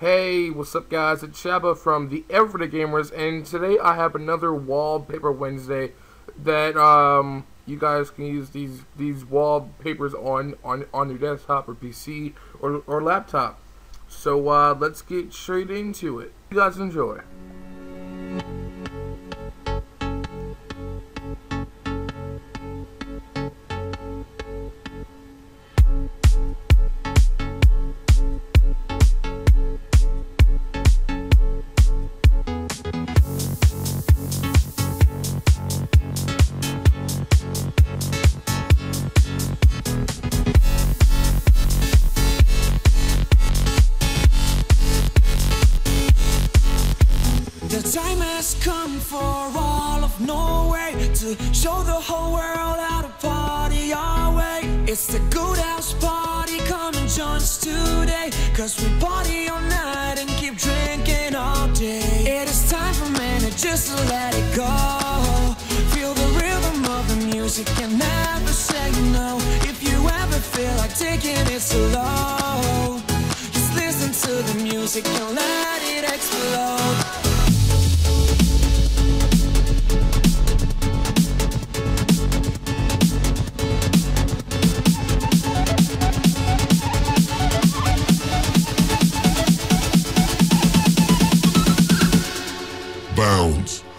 Hey, what's up guys? It's Shaba from the Everyday Gamers and today I have another Wallpaper Wednesday that um you guys can use these these wallpapers on on on your desktop or PC or or laptop. So uh let's get straight into it. You guys enjoy. The time has come for all of Norway to show the whole world how to party our way. It's the good house party, come and join us today. Cause we party all night and keep drinking all day. It is time for just to let it go. Feel the rhythm of the music and never say no. If you ever feel like taking it slow, just listen to the music and let Bounds.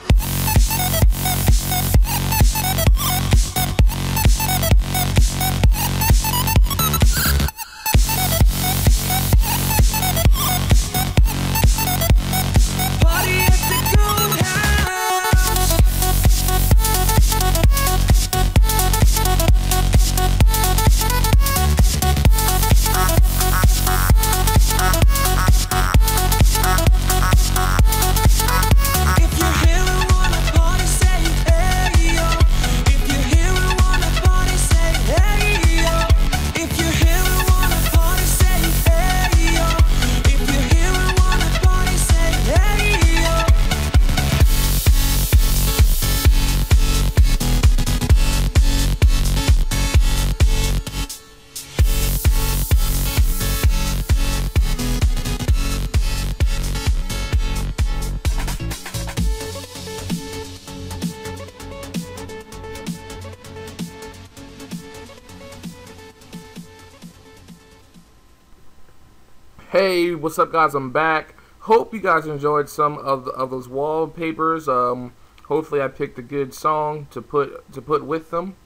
Hey, what's up, guys? I'm back. Hope you guys enjoyed some of the, of those wallpapers. Um, hopefully, I picked a good song to put to put with them.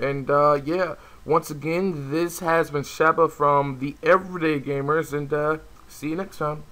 And uh, yeah, once again, this has been Shaba from the Everyday Gamers, and uh, see you next time.